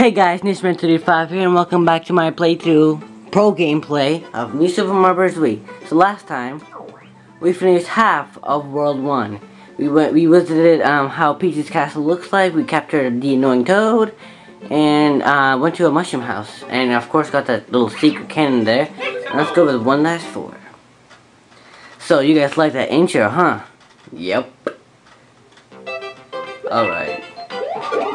Hey guys, Nishman35 here and welcome back to my playthrough pro gameplay of New Super Mario Bros. Wii. So last time, we finished half of World 1. We went, we visited um, how Peach's castle looks like, we captured the annoying toad, and uh, went to a mushroom house. And of course got that little secret cannon there. And let's go with one last four. So you guys like that intro, huh? Yep. Alright.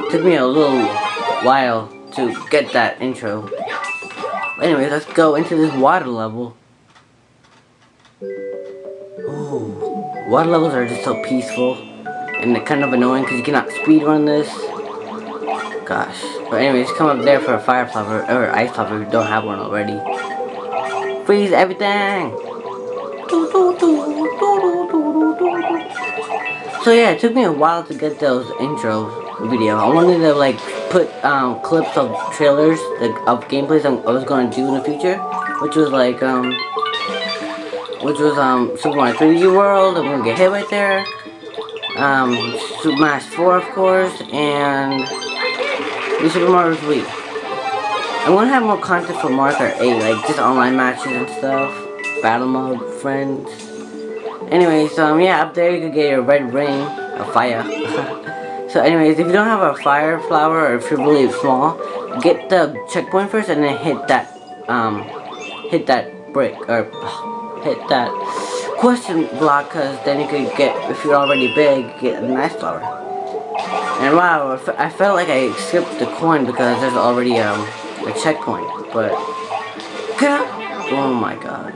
Took me a little while to get that intro. Anyway, let's go into this water level. Ooh, water levels are just so peaceful. And they're kind of annoying because you cannot speedrun this. Gosh. But anyways, come up there for a fire flower or ice flower if you don't have one already. Freeze everything! So yeah, it took me a while to get those intro video. I wanted to like put um, clips of trailers like, of gameplays I was to do in the future, which was like um, which was um Super Mario 3D World. I'm gonna get hit right there. Um, Super Smash 4 of course, and New Super Mario 3. I want to have more content for Mario Kart 8, like just online matches and stuff, battle mode, friends. Anyways, um, yeah, up there you can get your red ring of fire. So anyways, if you don't have a fire flower or if you're really small, get the checkpoint first and then hit that, um, hit that brick or hit that question block because then you could get, if you're already big, get an ice flower. And wow, I felt like I skipped the coin because there's already um, a checkpoint, but, oh my gosh.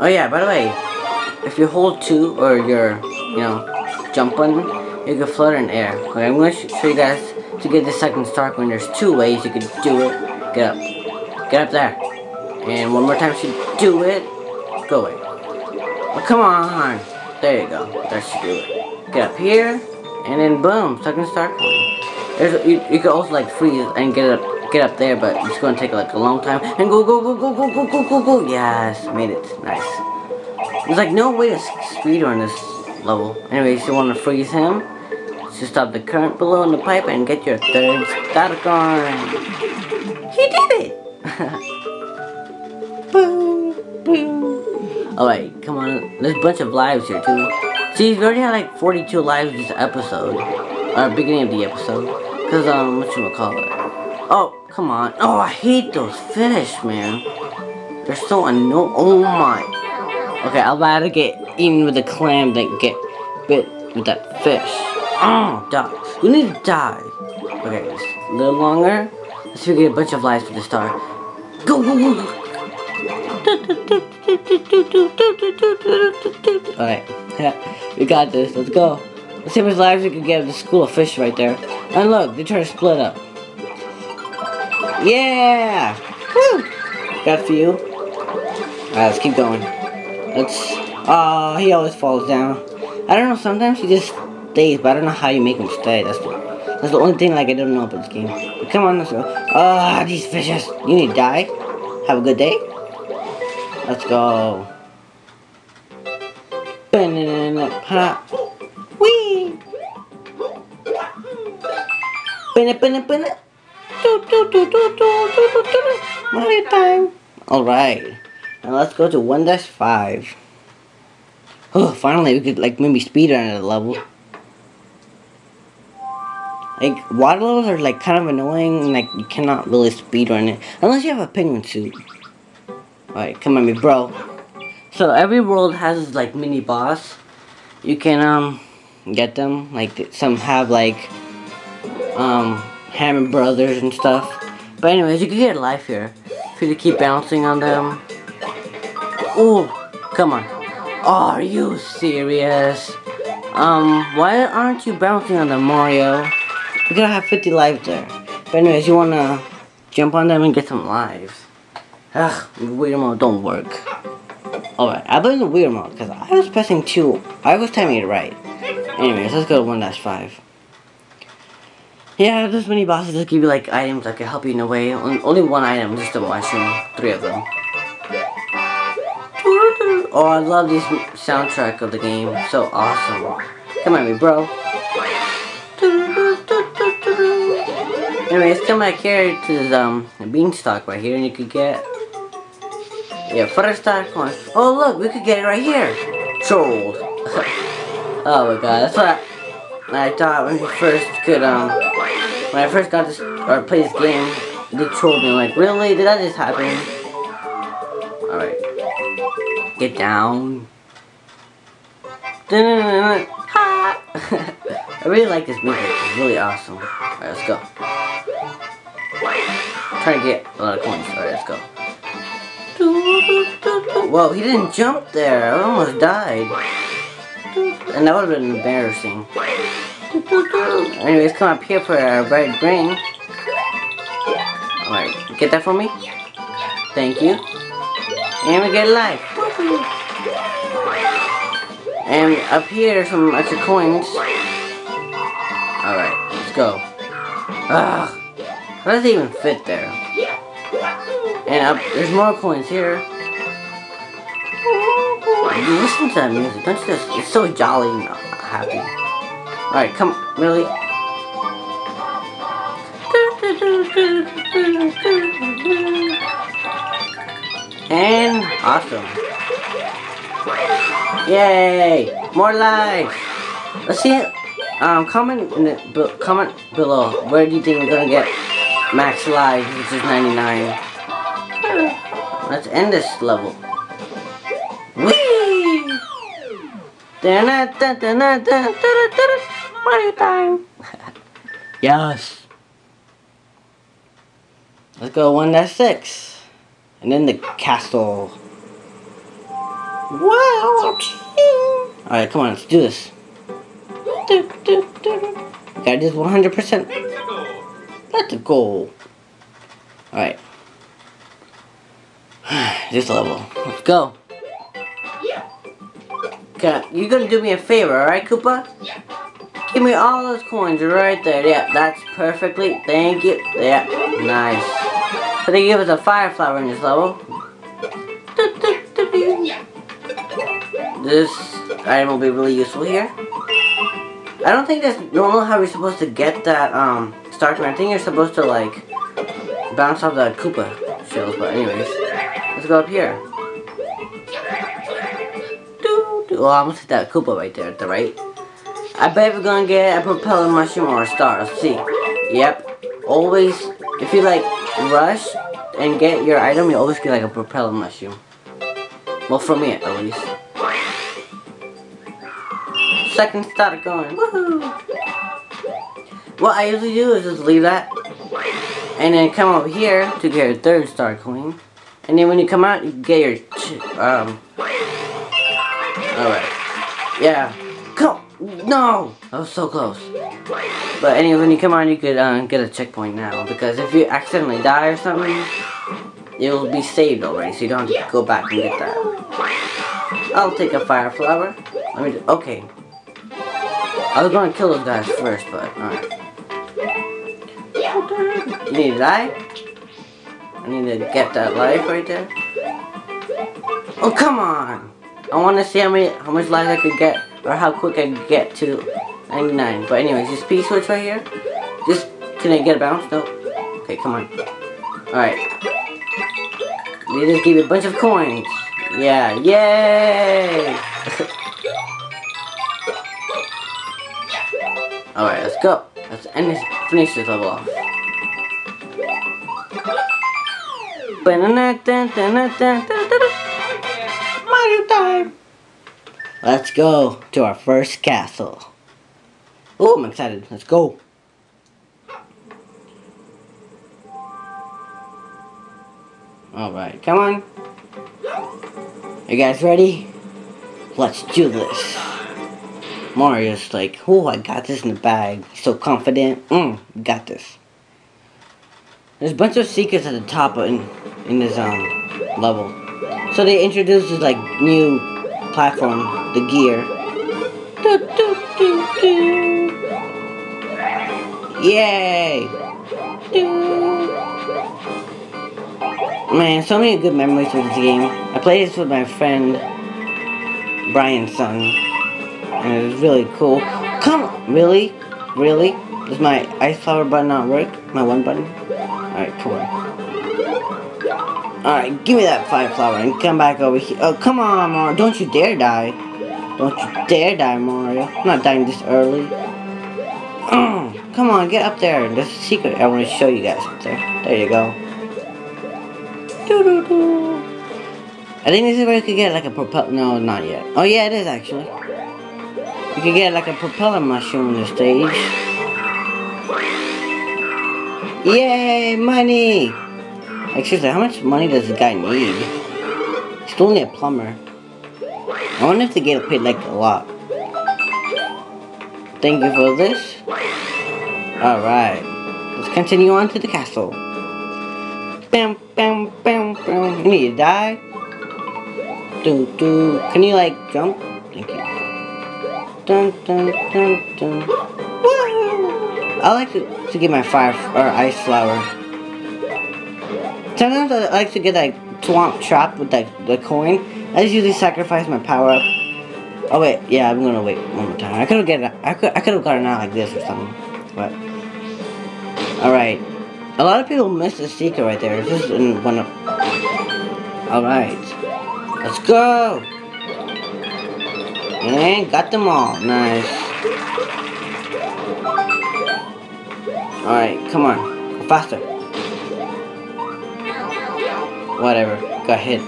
Oh yeah, by the way, if you hold two or you're, you know, jumping, you can float in air. Okay, I'm going to show you guys to get the second star when there's two ways you can do it. Get up. Get up there. And one more time you do it, go away. Oh, come on. There you go. That should do it. Get up here, and then boom, second star coin. There's, you, you can also like freeze and get up get up there, but it's gonna take like a long time. And go, go, go, go, go, go, go, go, go. Yes, made it. Nice. There's like no way to speed on this level. Anyways, you want to freeze him. So stop the current below in the pipe and get your third starter coin. He did it! boom, boom. Alright, come on. There's a bunch of lives here too. See, we already had like 42 lives this episode. Or beginning of the episode. Cause, um, what you call it? Oh, come on. Oh, I hate those fish, man. They're so annoying. Oh my. Okay, I'll rather get eaten with a clam than get bit with that fish. Oh, die. You need to die. Okay, a little longer. Let's see if we get a bunch of lives for the star. Go, go, go. Alright, yeah, we got this. Let's go. Let's see how lives we can get with the school of fish right there. And look, they try to split up. Yeah! Woo! Got a few. Alright, let's keep going. Let's... Oh, he always falls down. I don't know, sometimes he just stays, but I don't know how you make him stay. That's the, that's the only thing like I don't know about this game. But come on, let's go. Ah, oh, these fishes. You need to die. Have a good day. Let's go. Pop. Wee! Banana, banana, banana. Mario time. Alright. Now let's go to 1-5. Oh, finally we could like maybe speed run at a level. Like, water levels are like kind of annoying and like you cannot really speed run it. Unless you have a penguin suit. Alright, come on me bro. So every world has like mini boss. You can um get them. Like some have like um Hammer Brothers and stuff. But anyways, you can get a life here. If you keep bouncing on them. Oh, come on. Are you serious? Um, why aren't you bouncing on them, Mario? You gotta have 50 lives there. But anyways, you wanna jump on them and get some lives. Ugh, weird mode don't work. Alright, I blame the weird mode, because I was pressing 2. I was timing it right. Anyways, let's go to 1-5. Yeah, there's many bosses that give you like items that can help you in a way. Only one item, just a mushroom. Three of them. Oh, I love this soundtrack of the game. So awesome. Come at me, bro. Anyways, come back here to this, um, beanstalk right here, and you could get, yeah, first start coin. Oh, look, we could get it right here. Sold. oh my god, that's what I, I thought when we first could, um, when I first got this, or played this game, they trolled me, like, really? Did that just happen? Alright. Get down. I really like this music. It's really awesome. Alright, let's go. Trying to get a lot of coins. Alright, let's go. Whoa, he didn't jump there. I almost died. And that would have been embarrassing. Anyways, come up here for a red ring. Alright, get that for me? Thank you. And we get life. And up here, some extra coins. Alright, let's go. Ugh. How does it even fit there? And up, there's more coins here. You listen to that music, don't you just, it's so jolly and happy. Alright, come, really? And awesome. Yay! More life! Let's see it. Um, comment in the comment below. Where do you think we're gonna get max life, which is 99? Let's end this level. Whee! Time! yes! Let's go one dash six. And then the castle. Wow! Alright, come on, let's do this. Do, do, do. Gotta do this 100%. That's a goal. Alright. this level. Let's go. Yeah. Okay, you're gonna do me a favor, alright, Koopa? Yeah. Give me all those coins right there. Yeah, that's perfectly. Thank you. Yeah, nice. So they give us a fire flower in this level. This item will be really useful here. I don't think that's normal how we're supposed to get that um star. I think you're supposed to like bounce off the Koopa shells, but anyways. Let's go up here. Oh, I almost hit that Koopa right there at the right. I bet we're gonna get a propeller mushroom or a star. Let's see. Yep. Always, if you like rush and get your item, you always get like a propeller mushroom. Well, for me at least. Second started going. What I usually do is just leave that. And then come over here to get your third star coin. And then when you come out, you get your, um... Alright. Yeah. Come! No! I was so close. But anyway, when you come on, you could uh, get a checkpoint now. Because if you accidentally die or something, it will be saved already. So you don't have to go back and get that. I'll take a fire flower. Let me do, okay. I was going to kill those guys first, but alright. You need to die? I need to get that life right there. Oh, come on! I want to see how many, how much life I could get or how quick I can get to 99. But anyways, this P switch right here. Just, can I get a bounce? No. Okay, come on. Alright. They just gave me a bunch of coins. Yeah, yay! Alright, let's go. Let's end this, finish this level off. Mario time! Let's go to our first castle. Oh, I'm excited. Let's go. Alright, come on. You guys ready? Let's do this. Mario's like, oh, I got this in the bag. So confident. Mm, got this. There's a bunch of secrets at the top in, in this um level. So they introduced this like new platform, the gear. Do, do, do. Yay! Man, so many good memories with this game. I played this with my friend Brian's son, and it was really cool. Come, really, really. Does my ice flower button not work? My one button? Alright, come on. Alright, give me that fire flower and come back over here. Oh, come on, Mario. Don't you dare die. Don't you dare die, Mario. I'm not dying this early. Come on, get up there. There's a secret I want to show you guys up there. There you go. Doo -doo -doo. I think this is where you could get like a propeller. No, not yet. Oh, yeah, it is actually. You could get like a propeller mushroom on the stage. Yay, money! Like, seriously, how much money does this guy need? He's only a plumber. I wonder if they get paid, like, a lot. Thank you for this. Alright. Let's continue on to the castle. Bam, bam, bam, bam. You need to die? Do, do. Can you, like, jump? Thank you. Dun, dun, dun, dun. Woo! I like to, to get my fire, or ice flower. Sometimes I like to get like swamp trap with like the coin. I just usually sacrifice my power up. Oh wait, yeah, I'm gonna wait one more time. I could have get I could I could have gotten out like this or something. But all right, a lot of people miss the secret right there. It's just in one of. All right, let's go. And got them all. Nice. All right, come on, go faster. Whatever. Got hit.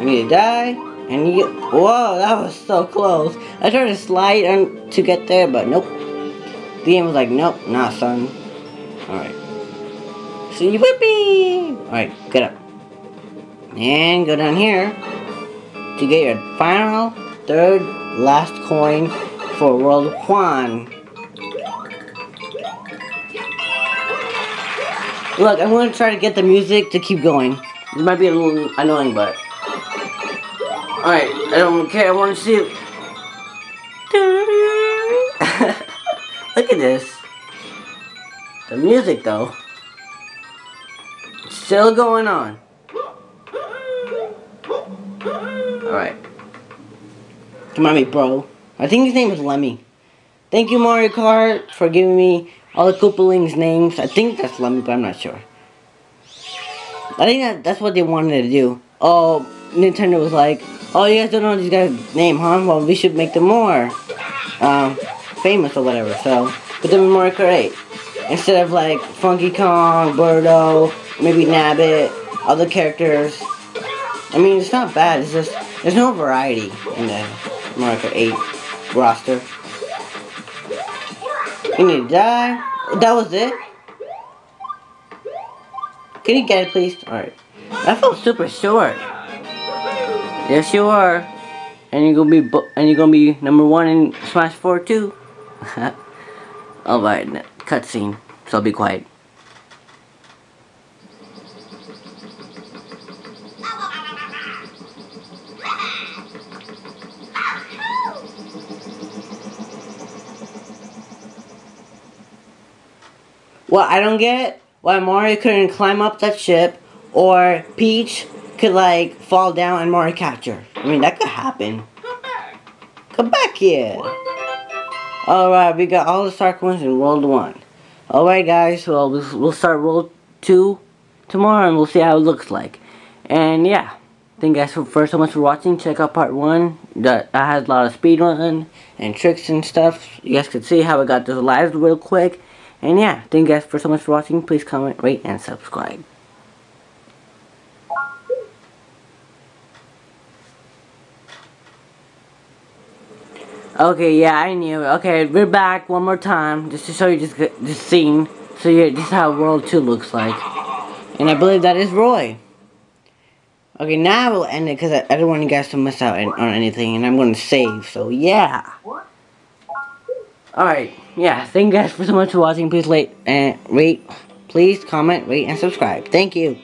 You need to die. And you. Whoa, that was so close. I tried to slide on to get there, but nope. The game was like, nope, nah, son. Alright. See you, whippy! Alright, get up. And go down here to get your final, third, last coin for World Juan. Look, I'm gonna try to get the music to keep going. It might be a little annoying, but... Alright, I don't care, I wanna see it. Look at this. The music, though. Still going on. Alright. Come on me, bro. I think his name is Lemmy. Thank you, Mario Kart, for giving me all the Koopalings names. I think that's Lemmy, but I'm not sure. I think that that's what they wanted to do. Oh, Nintendo was like, oh, you guys don't know these guys' name, huh? Well, we should make them more um, famous or whatever. So, put them in Mario Kart 8. Instead of like Funky Kong, Birdo, maybe Nabbit, other characters. I mean, it's not bad. It's just, there's no variety in the Mario Kart 8 roster. You need to die. That was it? Can you get it, please? Alright. That felt super short. Yes, you are. And you're gonna be and you're gonna be number one in Smash 4 too. Alright, cutscene. So I'll be quiet. What I don't get why Mario couldn't climb up that ship or Peach could like fall down and Mario catch her. I mean that could happen. Come back. Come back here. Alright, we got all the star coins in World 1. Alright guys, well we'll start World 2 tomorrow and we'll see how it looks like. And yeah. Thank you guys for, for so much for watching. Check out part 1. That, that has a lot of speed run and tricks and stuff. You guys can see how I got those lives real quick. And yeah, thank you guys for so much for watching. Please comment, rate, and subscribe. Okay, yeah, I knew. Okay, we're back one more time, just to show you this, this scene. So yeah, this is how World 2 looks like. And I believe that is Roy. Okay, now we'll end it, because I, I, don't want you guys to miss out on anything, and I'm going to save, so yeah. Alright, yeah, thank you guys for so much for watching. Please rate and eh, rate, please comment, rate, and subscribe. Thank you.